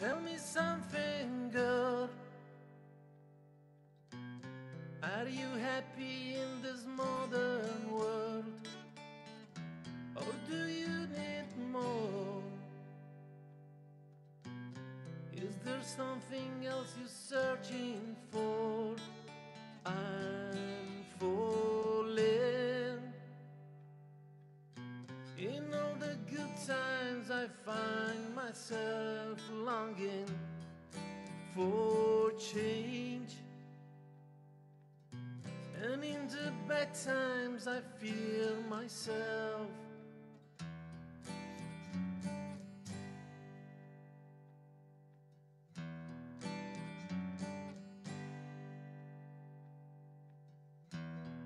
Tell me something good. Are you happy in this modern world? Or do you need more? Is there something else you're searching for? I'm falling. In times, I find myself longing for change. And in the bad times, I feel myself.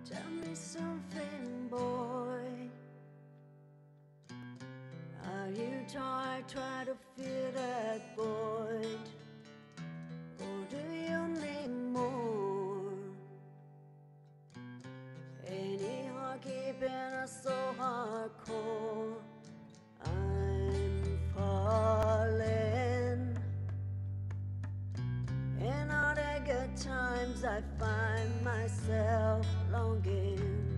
Tell me something, boy. Tired trying to fill that void? Or do you need more? Any heart keeping us so hardcore? I'm falling. In all the good times, I find myself longing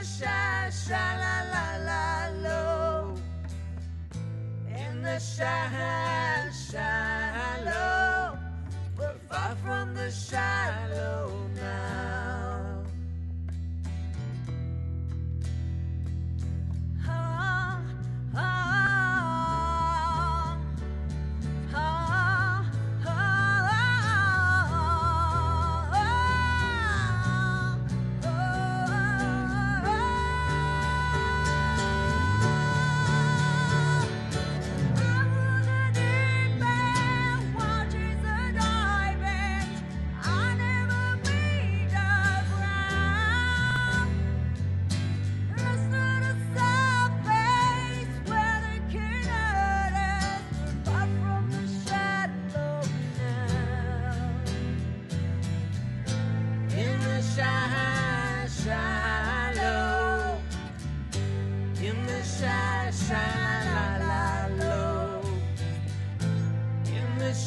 the shy, la, la, la, low. In the shy.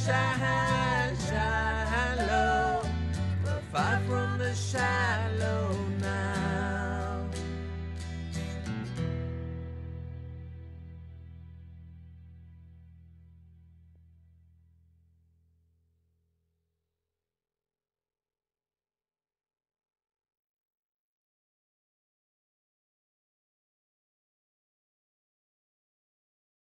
In the shy, shallow. We're far from the shallow